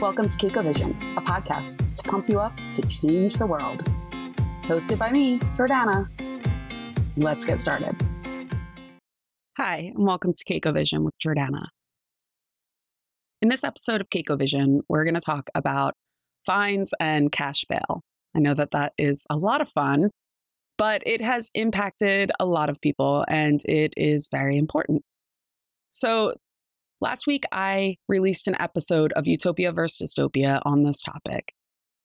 Welcome to Kakou Vision, a podcast to pump you up to change the world. Hosted by me, Jordana. Let's get started. Hi, and welcome to Kakou Vision with Jordana. In this episode of Kakou Vision, we're going to talk about fines and cash bail. I know that that is a lot of fun, but it has impacted a lot of people and it is very important. So, Last week, I released an episode of Utopia versus Dystopia on this topic.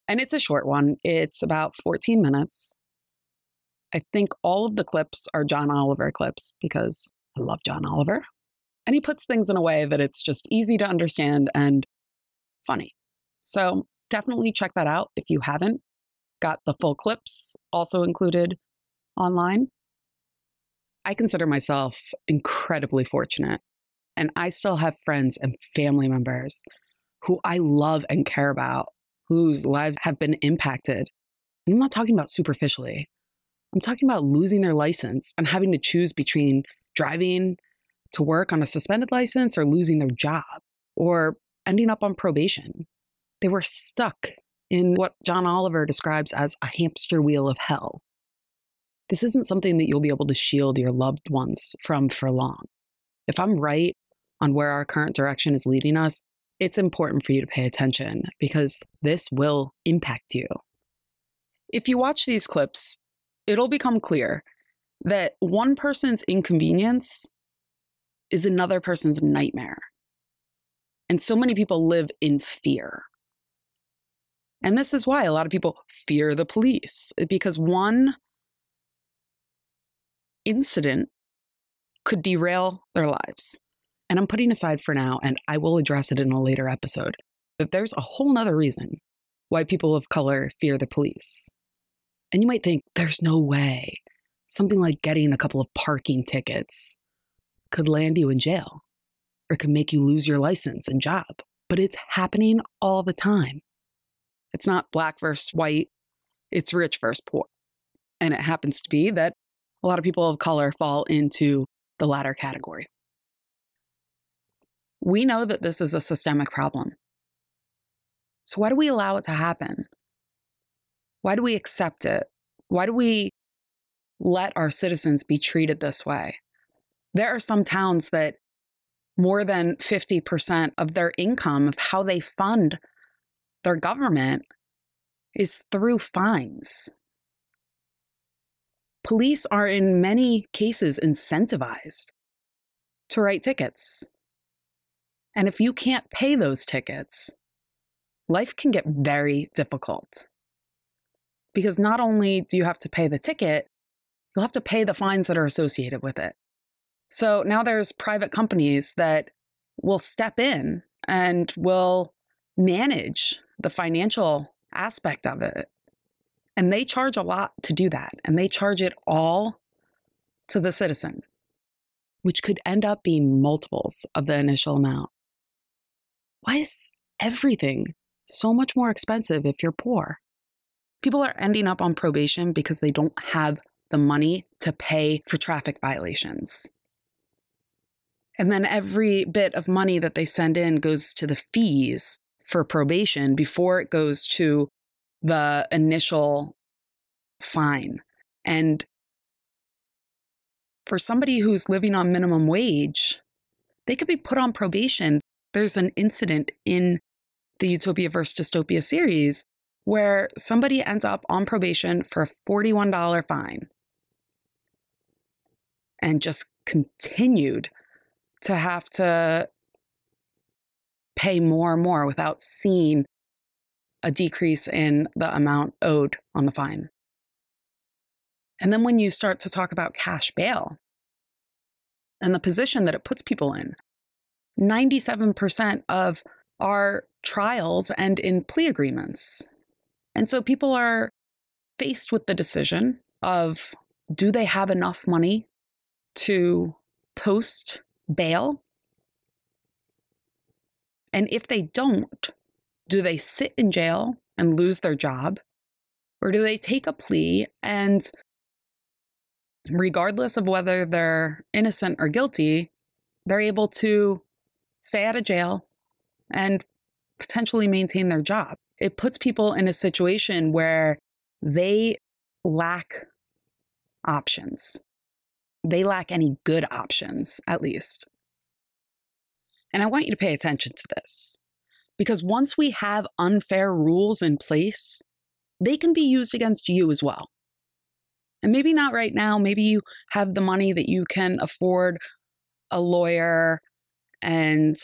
And it's a short one, it's about 14 minutes. I think all of the clips are John Oliver clips because I love John Oliver. And he puts things in a way that it's just easy to understand and funny. So definitely check that out if you haven't. Got the full clips also included online. I consider myself incredibly fortunate and I still have friends and family members who I love and care about, whose lives have been impacted. I'm not talking about superficially. I'm talking about losing their license and having to choose between driving to work on a suspended license or losing their job or ending up on probation. They were stuck in what John Oliver describes as a hamster wheel of hell. This isn't something that you'll be able to shield your loved ones from for long. If I'm right on where our current direction is leading us, it's important for you to pay attention because this will impact you. If you watch these clips, it'll become clear that one person's inconvenience is another person's nightmare. And so many people live in fear. And this is why a lot of people fear the police because one incident could derail their lives. And I'm putting aside for now, and I will address it in a later episode, that there's a whole nother reason why people of color fear the police. And you might think, there's no way something like getting a couple of parking tickets could land you in jail or could make you lose your license and job. But it's happening all the time. It's not black versus white, it's rich versus poor. And it happens to be that a lot of people of color fall into the latter category. We know that this is a systemic problem. So, why do we allow it to happen? Why do we accept it? Why do we let our citizens be treated this way? There are some towns that more than 50% of their income, of how they fund their government, is through fines. Police are in many cases incentivized to write tickets, and if you can't pay those tickets, life can get very difficult. Because not only do you have to pay the ticket, you'll have to pay the fines that are associated with it. So now there's private companies that will step in and will manage the financial aspect of it. And they charge a lot to do that. And they charge it all to the citizen, which could end up being multiples of the initial amount. Why is everything so much more expensive if you're poor? People are ending up on probation because they don't have the money to pay for traffic violations. And then every bit of money that they send in goes to the fees for probation before it goes to the initial fine. And for somebody who's living on minimum wage, they could be put on probation there's an incident in the Utopia versus Dystopia series where somebody ends up on probation for a $41 fine and just continued to have to pay more and more without seeing a decrease in the amount owed on the fine. And then when you start to talk about cash bail and the position that it puts people in, 97% of our trials end in plea agreements. And so people are faced with the decision of do they have enough money to post bail? And if they don't, do they sit in jail and lose their job? Or do they take a plea and, regardless of whether they're innocent or guilty, they're able to stay out of jail, and potentially maintain their job. It puts people in a situation where they lack options. They lack any good options, at least. And I want you to pay attention to this because once we have unfair rules in place, they can be used against you as well. And maybe not right now. Maybe you have the money that you can afford a lawyer and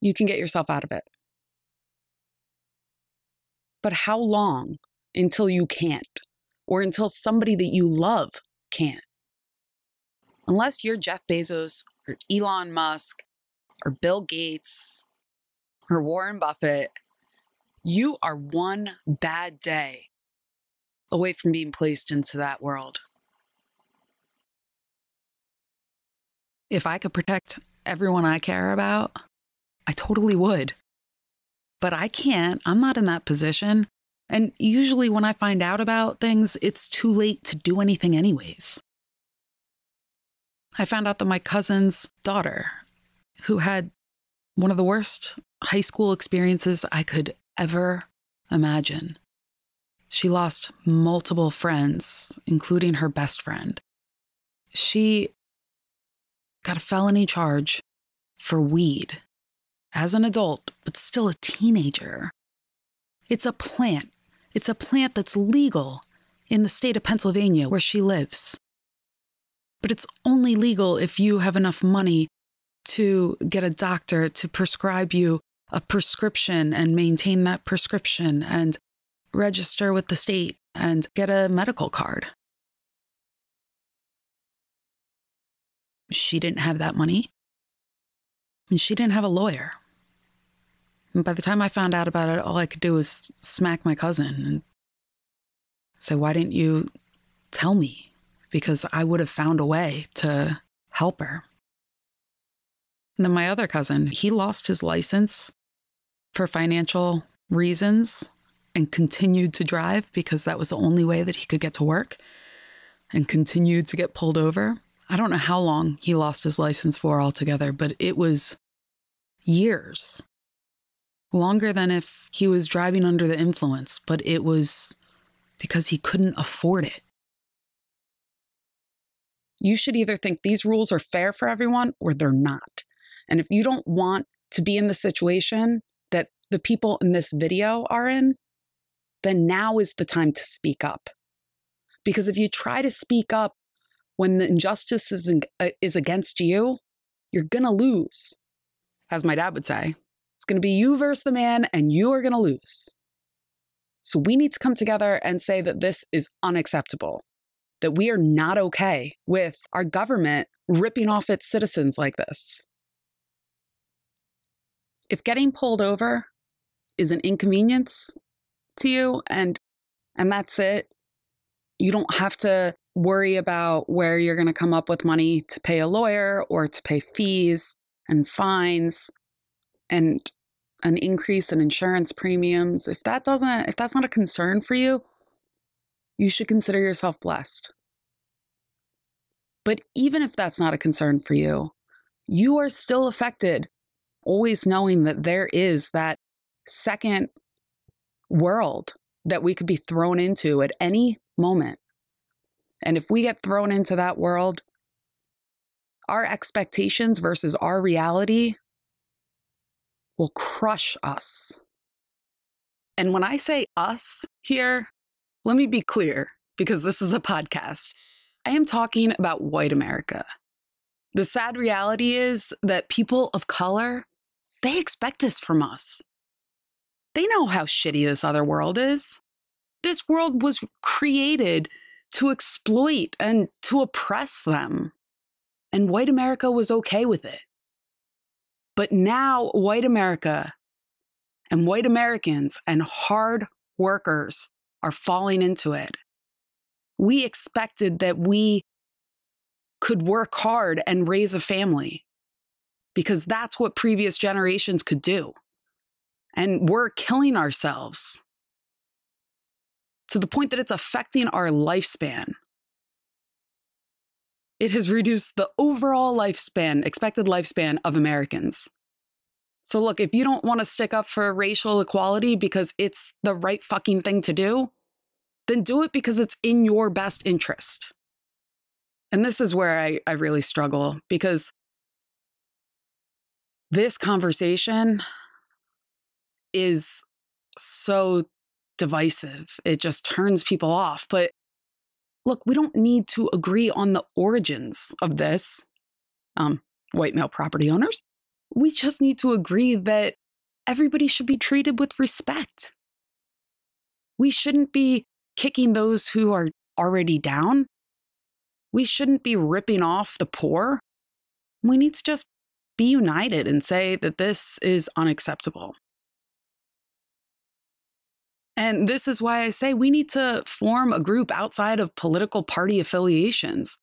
you can get yourself out of it. But how long until you can't, or until somebody that you love can't? Unless you're Jeff Bezos or Elon Musk or Bill Gates or Warren Buffett, you are one bad day away from being placed into that world. If I could protect everyone I care about, I totally would. But I can't. I'm not in that position. And usually, when I find out about things, it's too late to do anything, anyways. I found out that my cousin's daughter, who had one of the worst high school experiences I could ever imagine, she lost multiple friends, including her best friend. She got a felony charge for weed as an adult, but still a teenager. It's a plant. It's a plant that's legal in the state of Pennsylvania where she lives. But it's only legal if you have enough money to get a doctor to prescribe you a prescription and maintain that prescription and register with the state and get a medical card. She didn't have that money. And she didn't have a lawyer. And by the time I found out about it, all I could do was smack my cousin and say, Why didn't you tell me? Because I would have found a way to help her. And then my other cousin, he lost his license for financial reasons and continued to drive because that was the only way that he could get to work and continued to get pulled over. I don't know how long he lost his license for altogether, but it was years longer than if he was driving under the influence, but it was because he couldn't afford it. You should either think these rules are fair for everyone or they're not. And if you don't want to be in the situation that the people in this video are in, then now is the time to speak up. Because if you try to speak up when the injustice is, in, uh, is against you, you're going to lose. As my dad would say, it's going to be you versus the man, and you are going to lose. So we need to come together and say that this is unacceptable, that we are not okay with our government ripping off its citizens like this. If getting pulled over is an inconvenience to you and and that's it, you don't have to worry about where you're going to come up with money to pay a lawyer or to pay fees and fines and an increase in insurance premiums, if that doesn't if that's not a concern for you, you should consider yourself blessed. But even if that's not a concern for you, you are still affected always knowing that there is that second world that we could be thrown into at any moment. And if we get thrown into that world, our expectations versus our reality will crush us. And when I say us here, let me be clear because this is a podcast. I am talking about white America. The sad reality is that people of color, they expect this from us. They know how shitty this other world is. This world was created to exploit and to oppress them. And white America was okay with it. But now, white America and white Americans and hard workers are falling into it. We expected that we could work hard and raise a family because that's what previous generations could do. And we're killing ourselves to the point that it's affecting our lifespan. It has reduced the overall lifespan, expected lifespan of Americans. So, look, if you don't want to stick up for racial equality because it's the right fucking thing to do, then do it because it's in your best interest. And this is where I, I really struggle because this conversation is so divisive. It just turns people off. But look, we don't need to agree on the origins of this, um, white male property owners. We just need to agree that everybody should be treated with respect. We shouldn't be kicking those who are already down. We shouldn't be ripping off the poor. We need to just be united and say that this is unacceptable. And this is why I say we need to form a group outside of political party affiliations.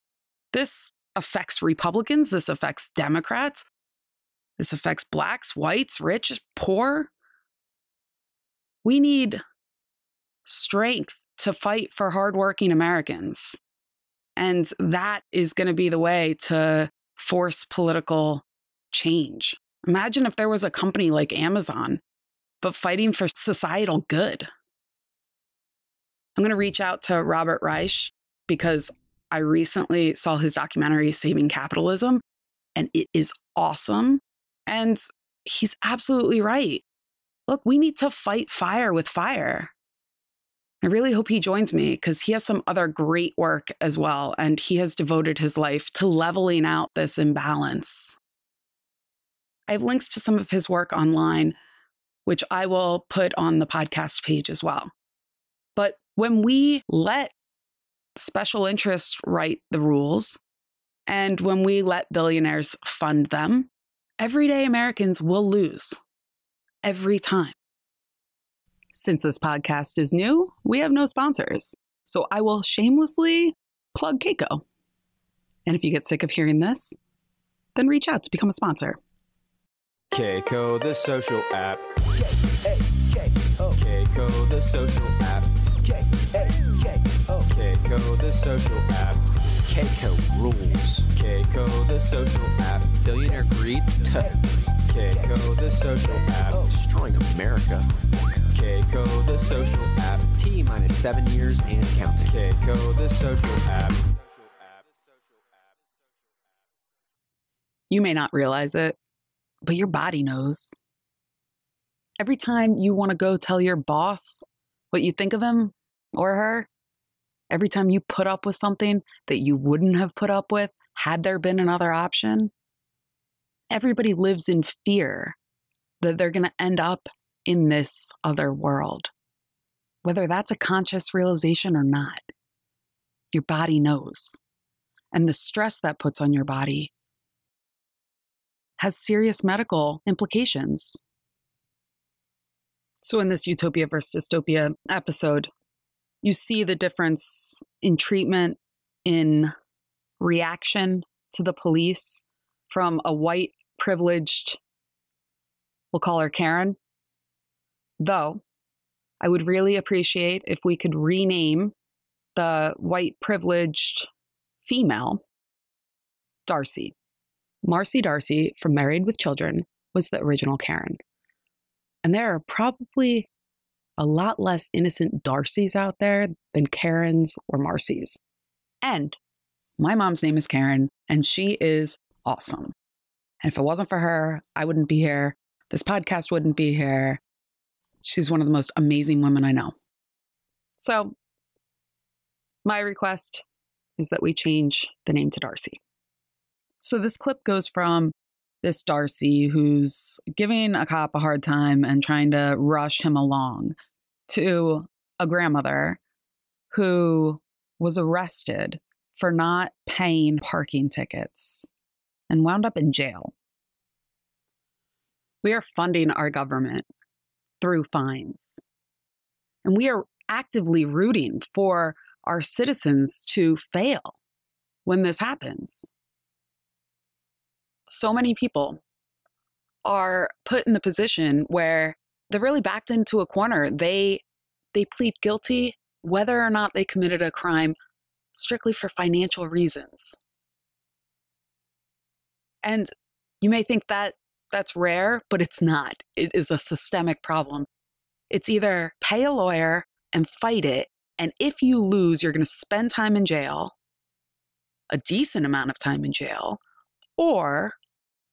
This affects Republicans, this affects Democrats, this affects blacks, whites, rich, poor. We need strength to fight for hardworking Americans. And that is going to be the way to force political change. Imagine if there was a company like Amazon, but fighting for societal good. I'm going to reach out to Robert Reich because I recently saw his documentary, Saving Capitalism, and it is awesome. And he's absolutely right. Look, we need to fight fire with fire. I really hope he joins me because he has some other great work as well. And he has devoted his life to leveling out this imbalance. I have links to some of his work online, which I will put on the podcast page as well. But when we let special interests write the rules and when we let billionaires fund them, everyday Americans will lose every time. Since this podcast is new, we have no sponsors. So I will shamelessly plug Kakou. And if you get sick of hearing this, then reach out to become a sponsor. Kakou, the social app. K-A-K-O. Kakou, the social app. K-A-K-O. Kakou, the social app. Kakou rules. Kakou, the social app. Billionaire greed. Kakou, the social app. Oh. Destroying America. Kakou, the social app. T minus seven years and counting. Kakou, the social app. You may not realize it, but your body knows. Every time you want to go tell your boss what you think of him or her, every time you put up with something that you wouldn't have put up with had there been another option, everybody lives in fear that they're going to end up in this other world. Whether that's a conscious realization or not, your body knows. And the stress that puts on your body has serious medical implications. So, in this Utopia versus Dystopia episode, you see the difference in treatment, in reaction to the police from a white, privileged, we'll call her Karen, Though I would really appreciate if we could rename the white privileged female Darcy. Marcy Darcy from Married with Children was the original Karen. And there are probably a lot less innocent Darcys out there than Karens or Marcys. And my mom's name is Karen, and she is awesome. And if it wasn't for her, I wouldn't be here. This podcast wouldn't be here. She's one of the most amazing women I know. So, my request is that we change the name to Darcy. So, this clip goes from this Darcy who's giving a cop a hard time and trying to rush him along to a grandmother who was arrested for not paying parking tickets and wound up in jail. We are funding our government through fines. And we are actively rooting for our citizens to fail when this happens. So many people are put in the position where they're really backed into a corner. They they plead guilty whether or not they committed a crime strictly for financial reasons. And you may think that That's rare, but it's not. It is a systemic problem. It's either pay a lawyer and fight it, and if you lose, you're going to spend time in jail, a decent amount of time in jail, or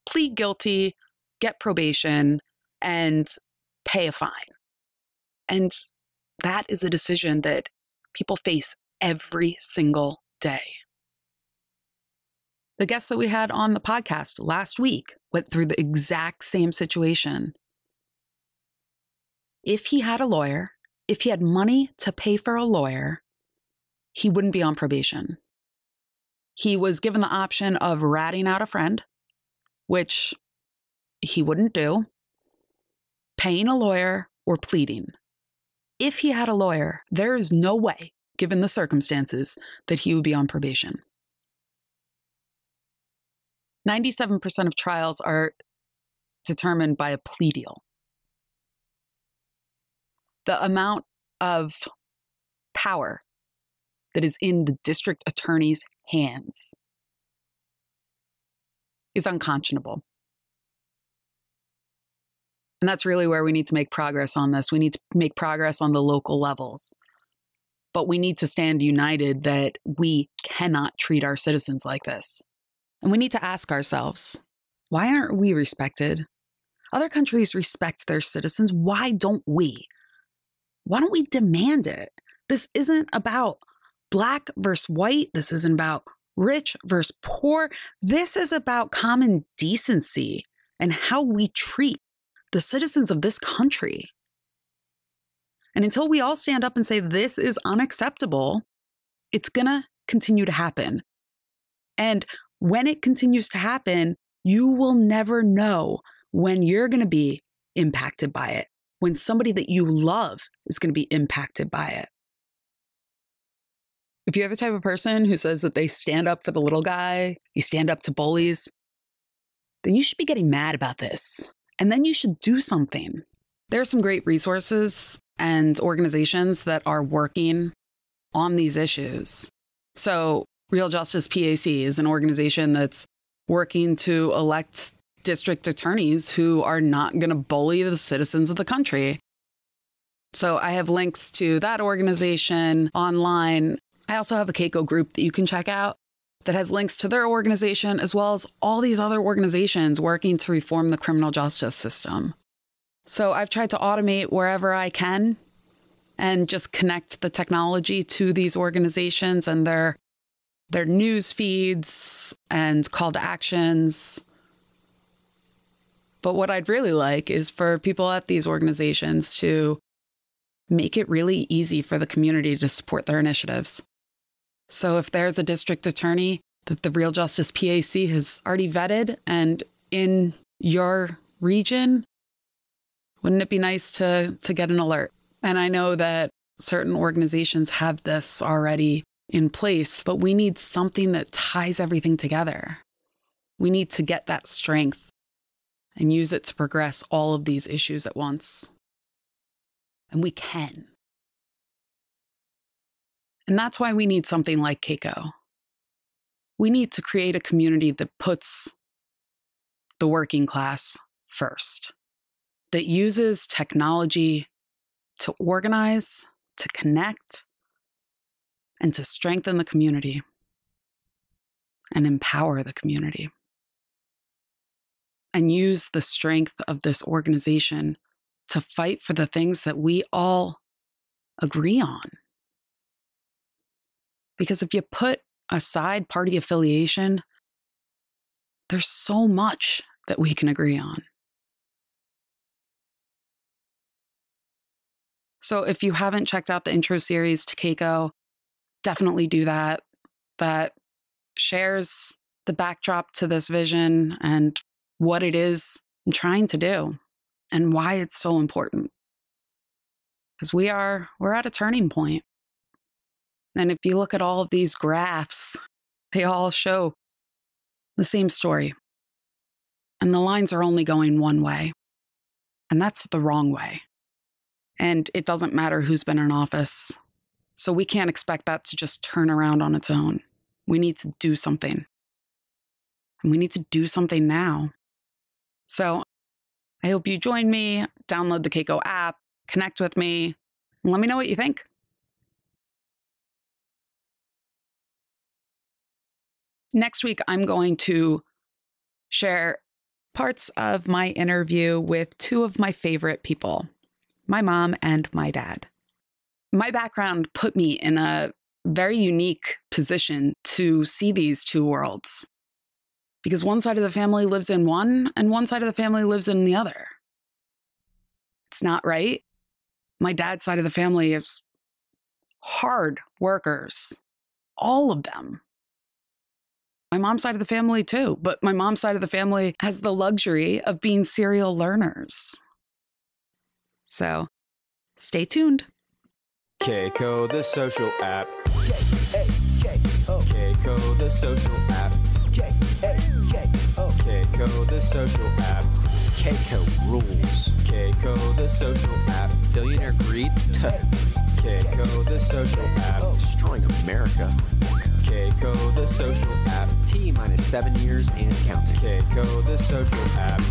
plead guilty, get probation, and pay a fine. And that is a decision that people face every single day. The guest that we had on the podcast last week went through the exact same situation. If he had a lawyer, if he had money to pay for a lawyer, he wouldn't be on probation. He was given the option of ratting out a friend, which he wouldn't do, paying a lawyer, or pleading. If he had a lawyer, there is no way, given the circumstances, that he would be on probation. 97% of trials are determined by a plea deal. The amount of power that is in the district attorney's hands is unconscionable. And that's really where we need to make progress on this. We need to make progress on the local levels. But we need to stand united that we cannot treat our citizens like this. And we need to ask ourselves why aren't we respected? Other countries respect their citizens. Why don't we? Why don't we demand it? This isn't about black versus white. This isn't about rich versus poor. This is about common decency and how we treat the citizens of this country. And until we all stand up and say this is unacceptable, it's going to continue to happen. And when it continues to happen, you will never know when you're going to be impacted by it, when somebody that you love is going to be impacted by it. If you're the type of person who says that they stand up for the little guy, you stand up to bullies, then you should be getting mad about this. And then you should do something. There are some great resources and organizations that are working on these issues. So, Real Justice PAC is an organization that's working to elect district attorneys who are not going to bully the citizens of the country. So I have links to that organization online. I also have a Kakou group that you can check out that has links to their organization as well as all these other organizations working to reform the criminal justice system. So I've tried to automate wherever I can and just connect the technology to these organizations and their their news feeds and call to actions. But what I'd really like is for people at these organizations to make it really easy for the community to support their initiatives. So if there's a district attorney that the Real Justice PAC has already vetted and in your region, wouldn't it be nice to to get an alert? And I know that certain organizations have this already in place, but we need something that ties everything together. We need to get that strength and use it to progress all of these issues at once. And we can. And that's why we need something like Kakou. We need to create a community that puts the working class first, that uses technology to organize, to connect, and to strengthen the community and empower the community. And use the strength of this organization to fight for the things that we all agree on. Because if you put aside party affiliation, there's so much that we can agree on. So if you haven't checked out the intro series to Kakou, definitely do that. That shares the backdrop to this vision and what it is I'm trying to do and why it's so important. Because we are we're at a turning point. And if you look at all of these graphs, they all show the same story. And the lines are only going one way, and that's the wrong way. And it doesn't matter who's been in office. So we can't expect that to just turn around on its own. We need to do something. And we need to do something now. So I hope you join me, download the Kakou app, connect with me, and let me know what you think. Next week, I'm going to share parts of my interview with two of my favorite people my mom and my dad. My background put me in a very unique position to see these two worlds because one side of the family lives in one and one side of the family lives in the other. It's not right. My dad's side of the family is hard workers, all of them my mom's side of the family too, but my mom's side of the family has the luxury of being serial learners. So stay tuned. Kakou, the social app. Kakou, the social app. Kakou, the social app. Kakou rules. Kakou, the social app. Billionaire greed. Kakou, the social app. Destroying America. Kakou, the social app. T minus seven years and counting. Kakou, the social app.